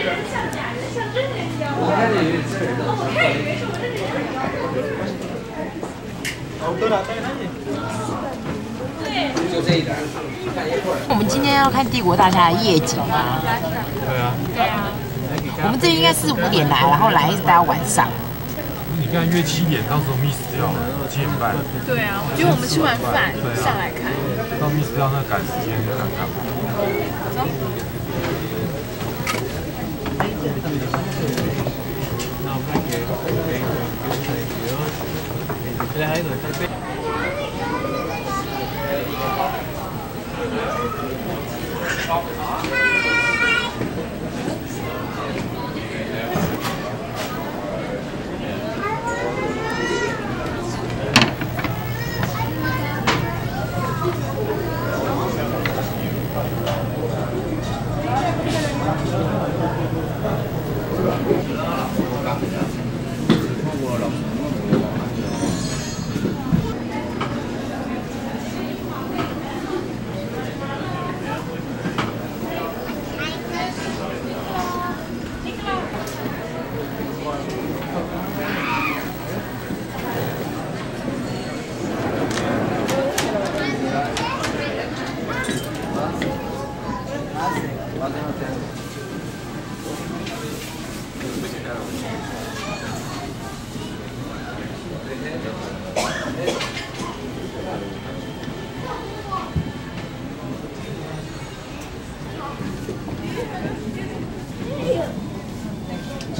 我看我们今天要看帝国大厦的夜景啊！对啊，对啊。我们这应该是五点来，然后来一直待到晚上。你刚才约七点，到时候 miss 掉了，七点半。对啊，因为我们吃完饭上来看。到 miss 掉那赶时间，就看赶。走。Không, anh về đi rồi chú này giữa thì sẽ thấy người thấy biết.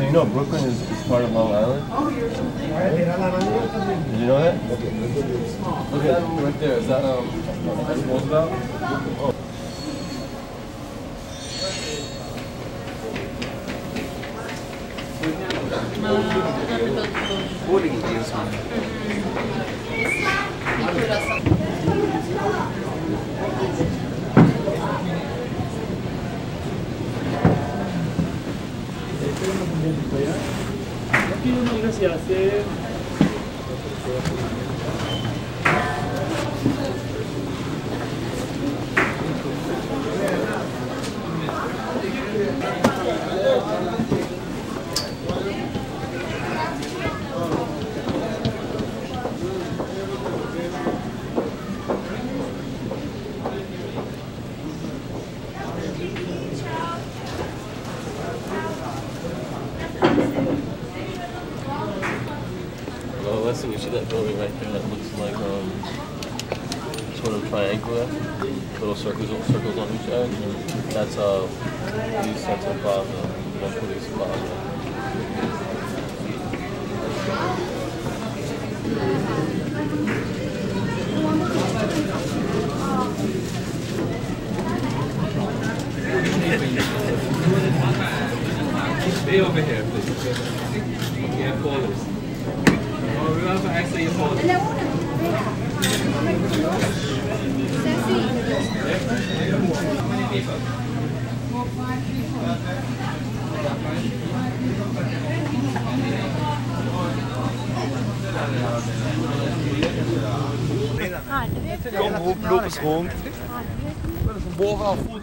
So you know Brooklyn is, is part of Long Island? Did you know that? Okay. Look at that right there. Is that um that's Roosevelt? Oh. Aquí no se hace... West, and you see that building right there that looks like um, sort of triangular, little circles, little circles on each edge. That's uh, Police Central Plaza, the Police Plaza. Stay over here, please. Yeah, call us. Kom, hoep, loop eens rond. Bovenaf voet.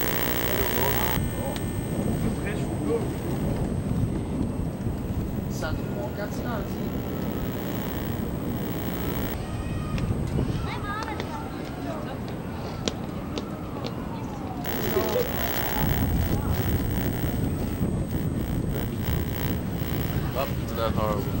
pensato un po', cazzo, anzi. Up to that horrible.